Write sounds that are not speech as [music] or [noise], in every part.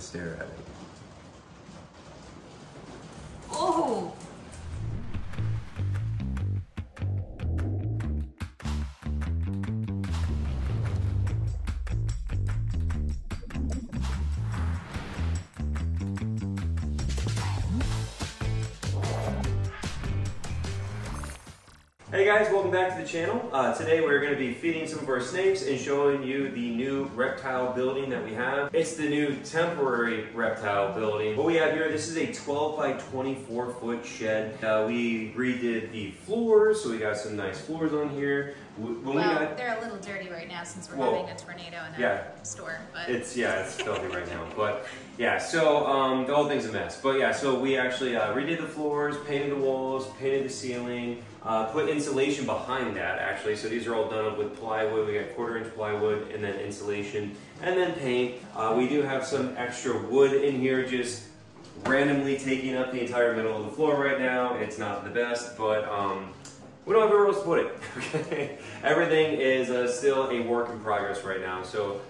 stare at it. Hey guys, welcome back to the channel. Uh, today we're going to be feeding some of our snakes and showing you the new reptile building that we have. It's the new temporary reptile building. What we have here, this is a 12 by 24 foot shed. Uh, we redid the floors, so we got some nice floors on here. When well, we got, they're a little dirty right now since we're Well, having a tornado in yeah. store. But It's yeah, it's filthy right now. But yeah, so um, the whole thing's a mess. But yeah, so we actually uh, redid the floors, painted the walls, painted the ceiling, uh, put insulation behind that actually. So these are all done up with plywood. We got quarter inch plywood and then insulation and then paint. Uh, we do have some extra wood in here just randomly taking up the entire middle of the floor right now. It's not the best, but um, we don't have anywhere else to put it. [laughs] Okay, everything is uh, still a work in progress right now. So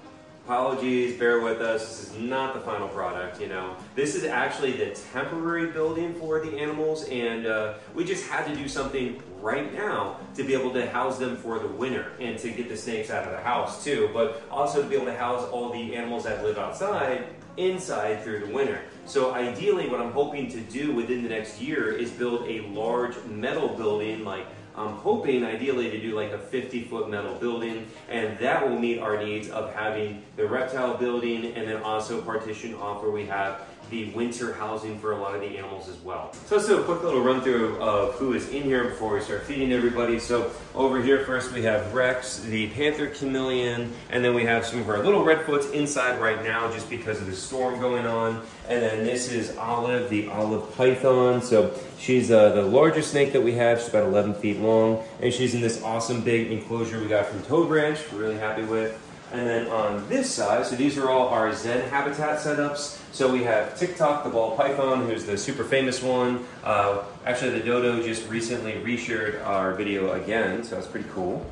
apologies, bear with us. This is not the final product. You know, this is actually the temporary building for the animals, and uh, we just had to do something right now to be able to house them for the winter and to get the snakes out of the house too, but also to be able to house all the animals that live outside inside through the winter. So ideally what I'm hoping to do within the next year is build a large metal building like I'm hoping ideally to do like a 50 foot metal building and that will meet our needs of having the reptile building and then also partition off where we have the winter housing for a lot of the animals as well. So let's do a quick little run through of who is in here before we start feeding everybody. So over here first we have Rex, the panther chameleon, and then we have some of our little redfoots inside right now just because of the storm going on. And then this is Olive, the olive python. So she's uh, the largest snake that we have. She's about 11 feet long. And she's in this awesome big enclosure we got from Toad Ranch. We're really happy with. And then on this side, so these are all our Zen habitat setups. So we have TikTok, the ball python, who's the super famous one. Uh, actually, the dodo just recently reshared our video again, so that's pretty cool.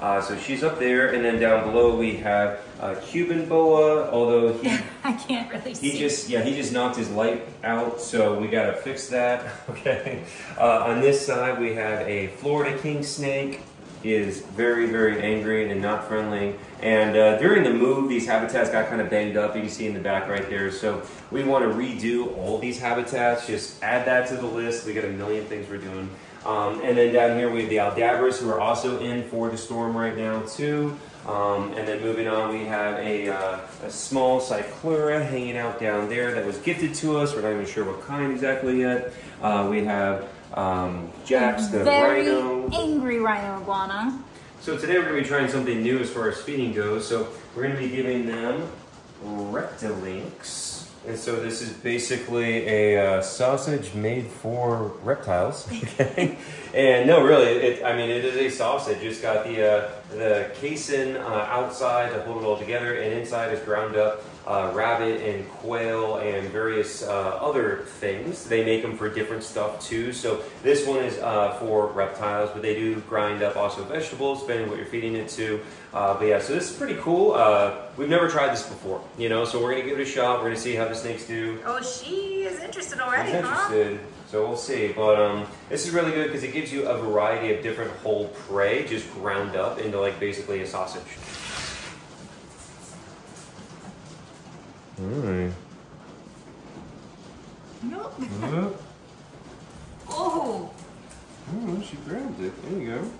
Uh, so she's up there, and then down below we have uh, Cuban boa, although he [laughs] I can't really see. he just, yeah, he just knocked his light out, so we gotta fix that, [laughs] okay? Uh, on this side, we have a Florida king snake. Is very, very angry and not friendly. And uh, during the move, these habitats got kind of banged up. You can see in the back right there. So we want to redo all these habitats. Just add that to the list. We got a million things we're doing. Um, and then down here we have the Aldabras who are also in for the storm right now too. Um, and then moving on, we have a, uh, a small Cyclura hanging out down there that was gifted to us. We're not even sure what kind exactly yet. Uh, we have um, the Very rhino. angry rhino iguana. So today we're going to be trying something new as far as feeding goes. So we're going to be giving them Reptilinks. And so this is basically a uh, sausage made for reptiles. [laughs] Okay. and no, really, it, I mean, it is a sausage. It's got the uh, the casing uh, outside to hold it all together, and inside is ground up uh, rabbit and quail and various uh, other things. They make them for different stuff too. So this one is uh, for reptiles, but they do grind up also vegetables, depending what you're feeding it to. Uh, but yeah, so this is pretty cool. Uh, we've never tried this before, you know, so we're gonna give it a shot. We're gonna see how the snakes do. Oh, she is interested already, huh? interested, so we'll see. But um, this is really good because it gives you a variety of different whole prey just ground up into like basically a sausage. Alright. Nope. [laughs] Oh, Oh, she grabbed it. There you go.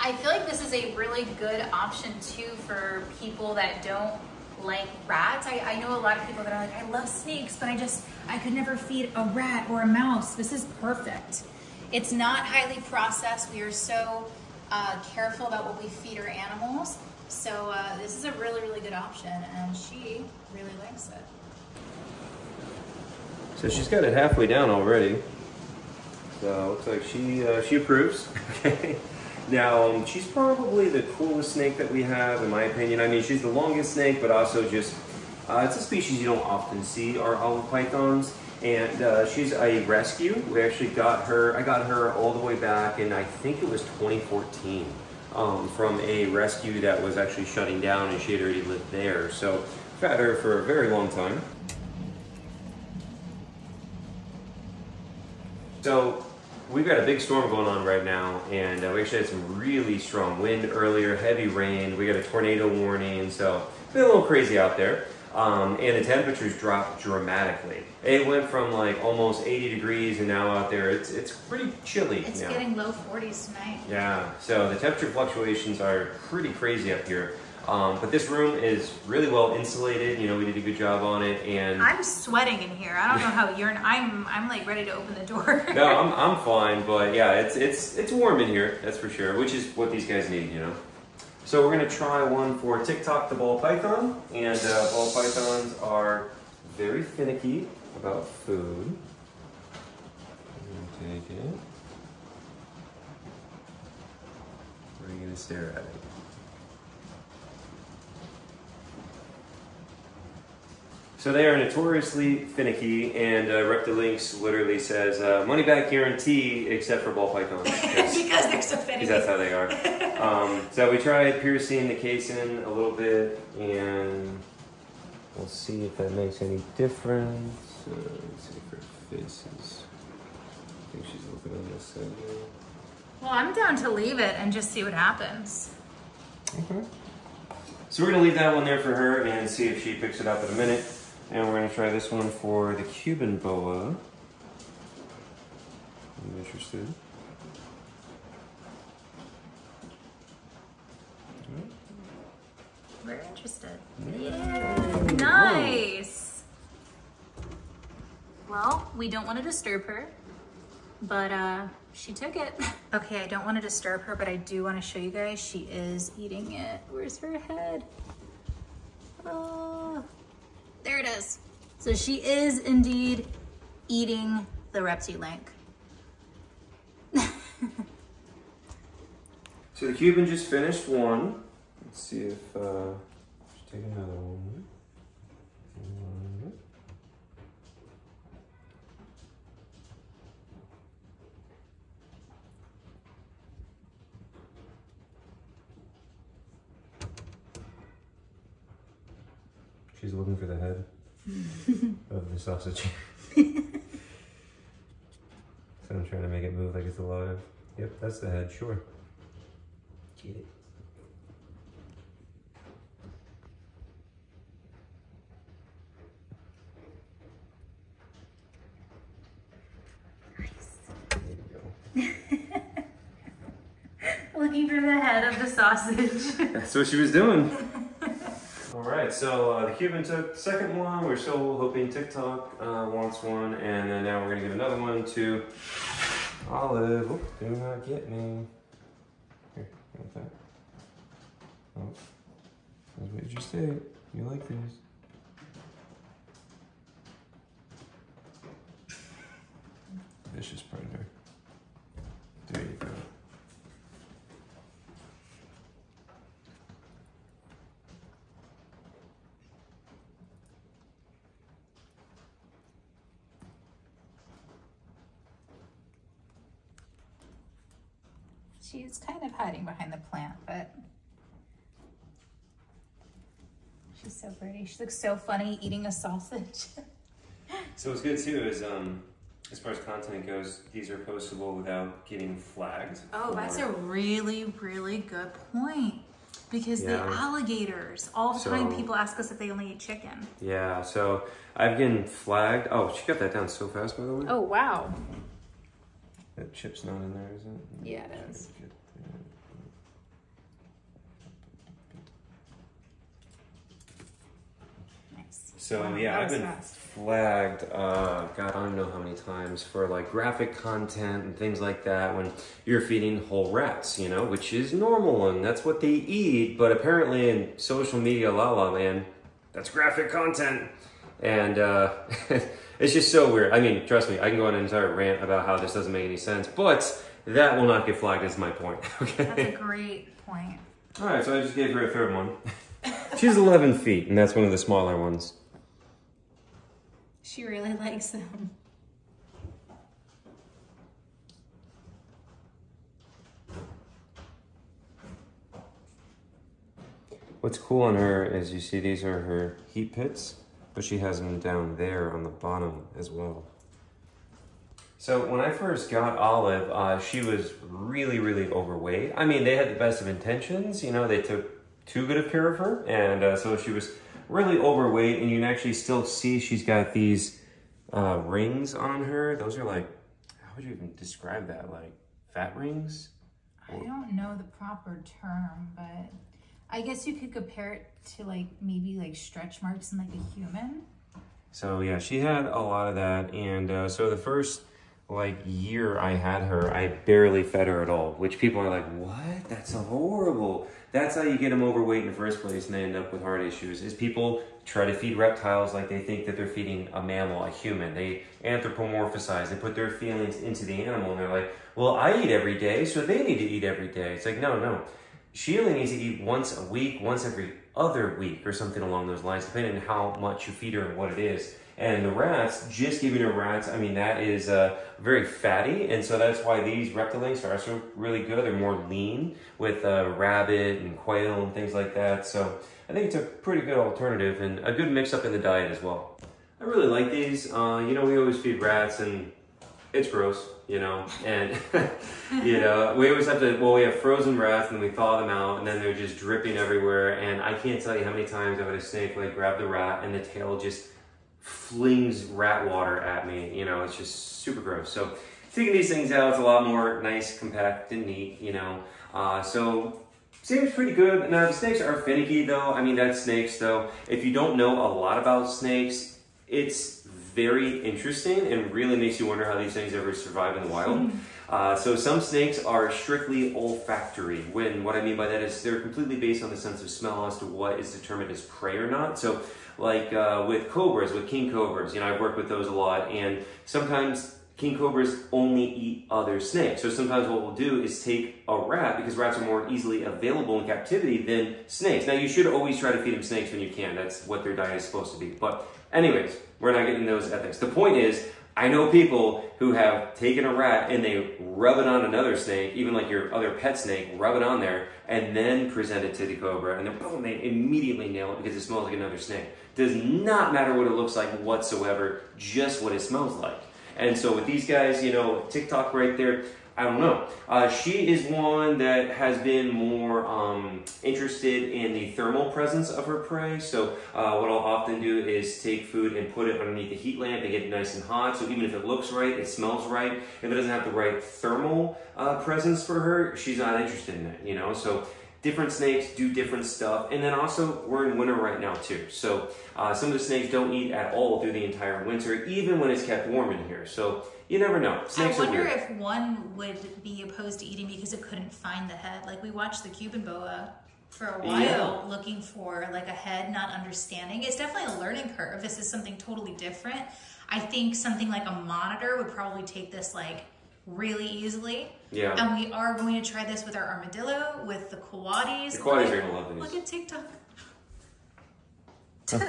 I feel like this is a really good option too for people that don't like rats. I, I know a lot of people that are like, I love snakes, but I just, I could never feed a rat or a mouse. This is perfect. It's not highly processed. We are so uh, careful about what we feed our animals. So uh, this is a really, really good option and she really likes it. So she's got it halfway down already. So looks like she uh, she approves. [laughs] Okay. Now um, she's probably the coolest snake that we have, in my opinion. I mean, she's the longest snake, but also just uh, it's a species you don't often see are olive pythons. And uh, she's a rescue. We actually got her. I got her all the way back in I think it was 2014. Um, from a rescue that was actually shutting down, and she had already lived there. So I've had her for a very long time. So we've got a big storm going on right now, and uh, we actually had some really strong wind earlier, heavy rain. We got a tornado warning, so it's been a little crazy out there. Um, and the temperatures dropped dramatically. It went from like almost 80 degrees, and now out there it's it's pretty chilly. It's now. getting low 40s tonight. Yeah, so the temperature fluctuations are pretty crazy up here. Um, but this room is really well insulated. You know, we did a good job on it, and I'm sweating in here. I don't know how you're. I'm. I'm like ready to open the door. [laughs] no, I'm, [laughs] I'm fine. But yeah, it's it's it's warm in here. That's for sure. Which is what these guys need. You know. So we're gonna try one for TikTok the ball python, and uh, ball pythons are very finicky about food. Take it. We're gonna stare at it. So they are notoriously finicky, and uh, Reptilinks literally says uh, money back guarantee except for ball pythons. [laughs] Because they're so finicky. That's how they are. [laughs] Um, so we tried piercing the casing a little bit, and we'll see if that makes any difference. Uh, let's see if her face is. I think she's looking on this side. Well, I'm down to leave it and just see what happens. Okay. So we're gonna leave that one there for her and see if she picks it up in a minute. And we're gonna try this one for the Cuban boa. I'm interested. We're interested. Yeah. Nice. Well, we don't want to disturb her, but uh, she took it. [laughs] Okay, I don't want to disturb her, but I do want to show you guys she is eating it. Where's her head? Oh, is. So she is indeed eating the reptilink. [laughs] So the Cuban just finished one. Let's see if uh, take another. One. She's looking for the head Hmm. of the sausage. [laughs] so I'm trying to make it move like it's alive. Yep, that's the head, sure. Get it. There you [laughs] Looking for the head of the sausage. That's what she was doing. [laughs] So uh, the Cuban took the second one. We're still hoping TikTok uh, wants one, and then now we're gonna give another one to Olive. Oh, do not get me. Here, want that? Oh, that's what you say. You like these? Vicious predator. There you go. She's kind of hiding behind the plant, but she's so pretty. She looks so funny eating a sausage. [laughs] So what's good too is um, as far as content goes, these are postable without getting flagged. Oh, that's a really, really good point. Because the alligators, all the time people ask us if they only eat chicken. Yeah, so I've getting flagged. Oh, she got that down so fast, by the way. Oh, wow. That chip's not in there, is it? Yeah, it is. Nice. So Wow, yeah, I've been fast. flagged. Uh, God, I don't know how many times for like graphic content and things like that when you're feeding whole rats, you know, which is normal and that's what they eat. But apparently in social media, la la land, that's graphic content, and uh, [laughs] it's just so weird. I mean, trust me, I can go on an entire rant about how this doesn't make any sense, but that will not get flagged. Is my point. [laughs] Okay. That's a great point. All right, so I just gave her a third one. [laughs] She's 11 feet, and that's one of the smaller ones. She really [laughs] likes them. what's cool on her is you see these are her heat pits, but she has them down there on the bottom as well. So when I first got Olive, uh, she was really, really overweight. I mean, they had the best of intentions. You know, they took too good of care of her. And uh, so she was really overweight. And you can actually still see she's got these uh, rings on her. Those are like, how would you even describe that? Like fat rings? I don't know the proper term, but I guess you could compare it to like maybe like stretch marks in like a human. So yeah, she had a lot of that. And uh, so the first like year I had her, I barely fed her at all, which people are like, what? That's horrible. That's how you get them overweight in the first place and they end up with heart issues is people try to feed reptiles like they think that they're feeding a mammal, a human. They anthropomorphize, they put their feelings into the animal and they're like, well, I eat every day, so they need to eat every day. It's like, no, no. She only needs to eat once a week, once every other week or something along those lines, depending on how much you feed her and what it is. And the rats, just giving her rats, I mean, that is uh, very fatty. And so that's why these reptilinks are also really good. They're more lean with uh, rabbit and quail and things like that. So I think it's a pretty good alternative and a good mix up in the diet as well. I really like these. Uh, you know, we always feed rats and it's gross, you know, and [laughs] you know, we always have to, well, we have frozen rats and we thaw them out and then they're just dripping everywhere. And I can't tell you how many times I've had a snake like grab the rat and the tail just flings rat water at me. You know, it's just super gross. So taking these things out, it's a lot more nice, compact, and neat, you know. Uh, so seems pretty good. Now the snakes are finicky though. I mean, that's snakes though. If you don't know a lot about snakes, it's very interesting and really makes you wonder how these things ever survive in the wild. Uh, so some snakes are strictly olfactory. When what I mean by that is they're completely based on the sense of smell as to what is determined as prey or not. So like uh, with cobras, with king cobras, you know, I've worked with those a lot, and sometimes king cobras only eat other snakes. So sometimes what we'll do is take a rat, because rats are more easily available in captivity than snakes. Now you should always try to feed them snakes when you can. That's what their diet is supposed to be. But anyways, we're not getting those ethics. The point is, I know people who have taken a rat and they rub it on another snake, even like your other pet snake, rub it on there, and then present it to the cobra, and then boom, they immediately nail it because it smells like another snake. Does not matter what it looks like whatsoever, just what it smells like. And so with these guys, you know, TikTok right there, I don't know. Uh, she is one that has been more um, interested in the thermal presence of her prey. So uh, what I'll often do is take food and put it underneath the heat lamp and get it nice and hot. So even if it looks right, it smells right. If it doesn't have the right thermal uh, presence for her, she's not interested in it, you know? So different snakes do different stuff. And then also, we're in winter right now too. So uh, some of the snakes don't eat at all through the entire winter, even when it's kept warm in here. So you never know. Snakes I wonder if one would be opposed to eating because it couldn't find the head. Like we watched the Cuban boa for a while yeah. looking for like a head, not understanding. It's definitely a learning curve. This is something totally different. I think something like a monitor would probably take this like really easily. Yeah. And we are going to try this with our armadillo, with the coatis. The coatis are gonna love these. Look at TikTok. [laughs]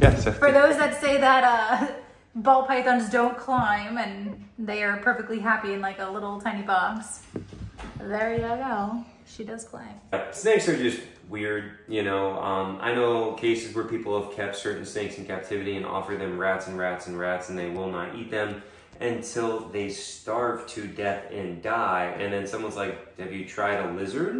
yeah. So. For those that say that uh, ball pythons don't climb and they are perfectly happy in like a little tiny box, there you go. She does climb. Snakes are just weird, you know. Um, I know cases where people have kept certain snakes in captivity and offer them rats and rats and rats and they will not eat them until they starve to death and die. And then someone's like, Have you tried a lizard?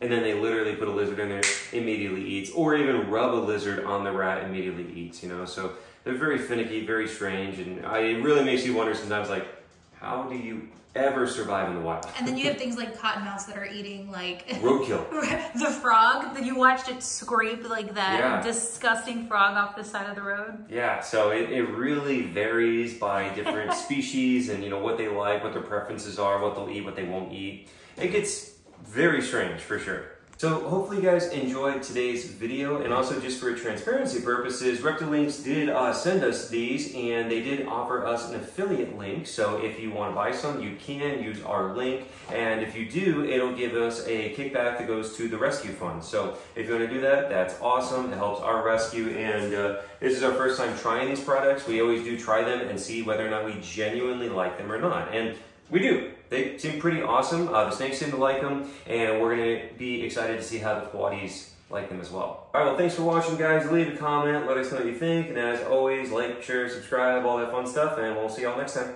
And then they literally put a lizard in there, immediately eats, or even rub a lizard on the rat, immediately eats, you know? So they're very finicky, very strange, and I, it really makes you wonder sometimes, like, how do you ever survive in the wild. And then you have things like cottonmouths that are eating like [laughs] roadkill. the frog that you watched it scrape like that yeah. disgusting frog off the side of the road. Yeah, so it, it really varies by different [laughs] species and you know what they like, what their preferences are, what they'll eat, what they won't eat. It gets very strange for sure. So hopefully you guys enjoyed today's video and also just for transparency purposes, Reptilinks did uh, send us these and they did offer us an affiliate link. So if you want to buy some, you can use our link. And if you do, it'll give us a kickback that goes to the rescue fund. So if you want to do that, that's awesome. It helps our rescue. And uh, this is our first time trying these products. We always do try them and see whether or not we genuinely like them or not. And we do. They seem pretty awesome. Uh, the snakes seem to like them, and we're going to be excited to see how the coatis like them as well. All right, well, thanks for watching, guys. Leave a comment, let us know what you think, and as always, like, share, subscribe, all that fun stuff, and we'll see y'all next time.